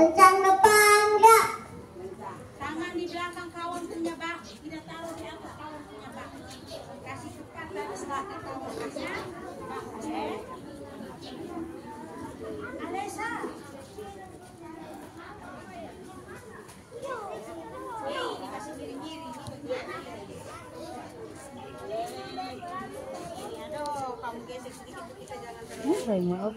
Kencang depan gerak. Tangan di belakang kawan punya bak, tidak taruh di atas kawan punya bak. Kasih cepat dan selatan kawan kasih. Eh. Alesa. Aduh, kamu gesek sedikit kita jangan terlalu.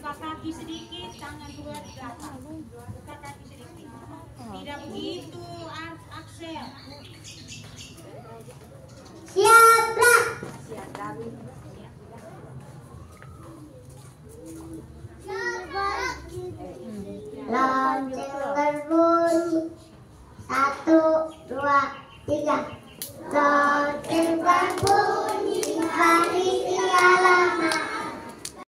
buka kaki sedikit tangan dua di belakang buka kaki sedikit tidak begitu Axel Siap gerak. Lonceng berbunyi Satu, dua, tiga Lonceng berbunyi